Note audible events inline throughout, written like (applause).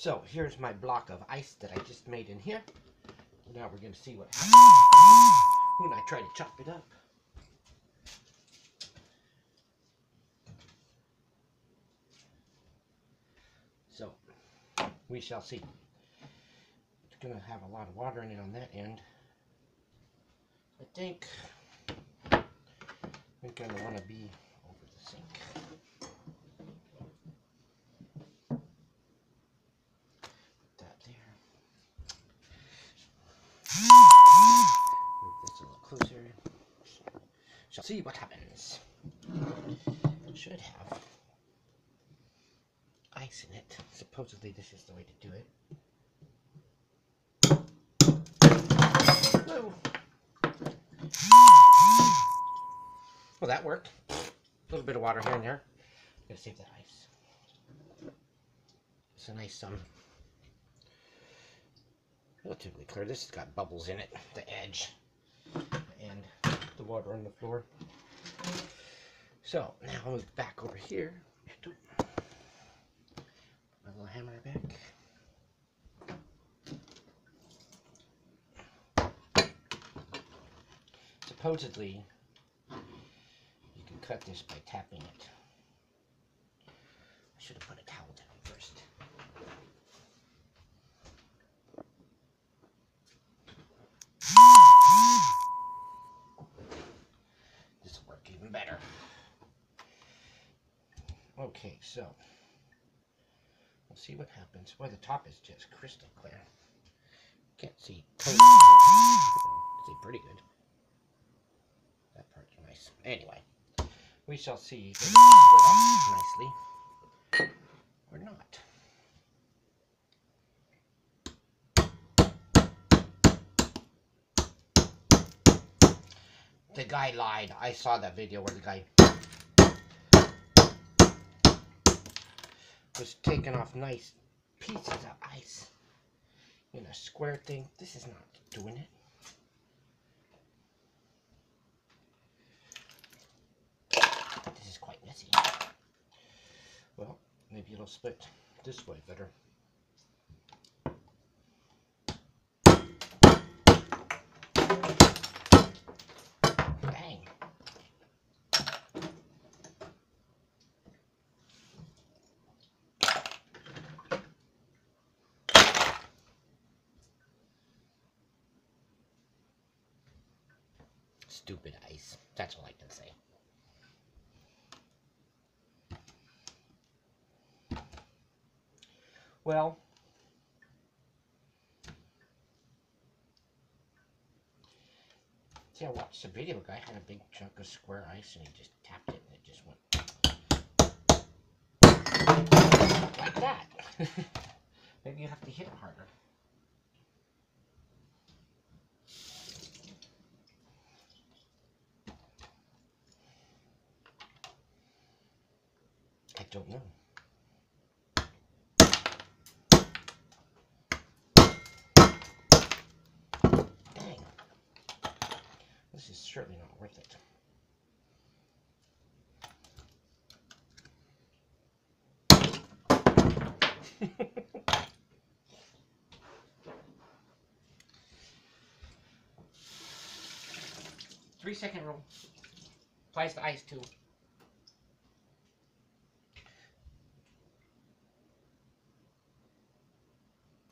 So here's my block of ice that I just made in here. Now we're going to see what happens when I try to chop it up. So we shall see. It's going to have a lot of water in it on that end. I think I'm going to want to be over the sink. Put that there. Move this a little closer. Shall see what happens. Should have ice in it. Supposedly this is the way to do it. Whoa. Well, that worked. A little bit of water here and there. Gotta save that ice. It's a nice, um, relatively clear. This has got bubbles in it, the edge, water on the floor. So, now move back over here. My little hammer back. Supposedly, you can cut this by tapping it. I should have put a towel down first. This will work even better. Okay, so we'll see what happens. Well, the top is just crystal clear. Can't see. See pretty good. That part's nice. Anyway, we shall see if it split off nicely or not. The guy lied. I saw that video where the guy was taking off nice pieces of ice in a square thing. This is not doing it. This is quite messy. Well, maybe it'll split this way better. Stupid ice. That's all I can say. Well, see, I watched the video. The guy had a big chunk of square ice and he just tapped it and it just went like that. (laughs) Maybe you have to hit it harder. I don't know. Dang. This is certainly not worth it. Three second rule. Applies to ice too.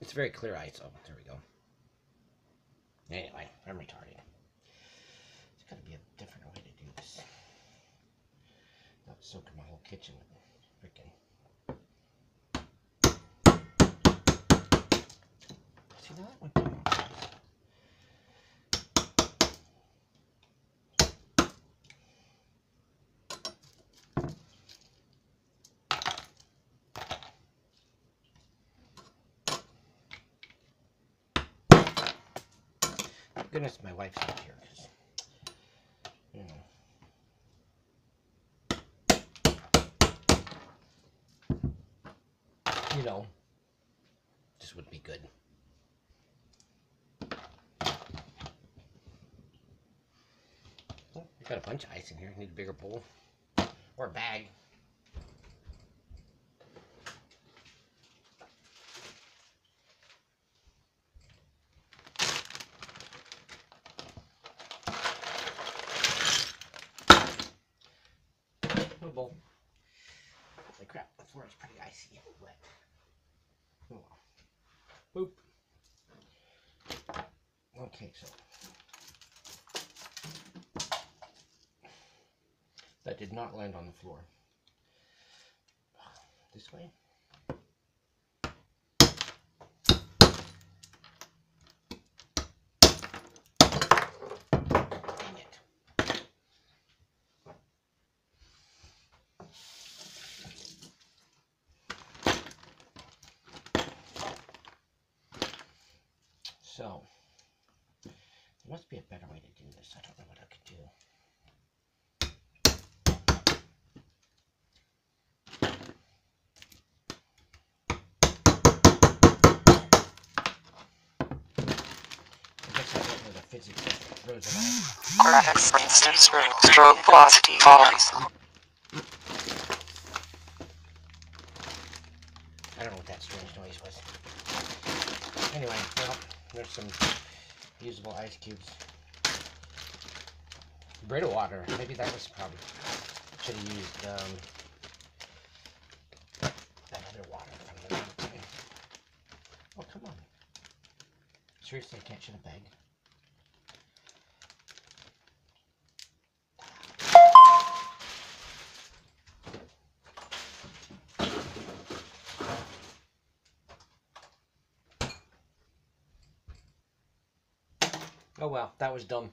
It's very clear ice. Oh, there we go. Anyway, I'm retarded. There's got to be a different way to do this. Not soaking my whole kitchen with freaking. See that Thank goodness my wife's not here, 'cause, you know. You know, this would be good. We got a bunch of ice in here. Need a bigger bowl or a bag. flammable. Holy crap, the floor is pretty icy and wet. Oh well. Boop. Okay, so. That did not land on the floor. This way. So, there must be a better way to do this. I don't know what I could do. I guess I don't know the physics of rows and all. Graphics instance ring stroke velocity falls. I don't know what that strange noise was. Anyway, well, there's some usable ice cubes. Brita water. Maybe that was probably should have used um, that other water from the. Oh come on! Seriously, I can't shoot a bag. Oh well, that was dumb.